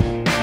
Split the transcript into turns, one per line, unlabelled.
Bye.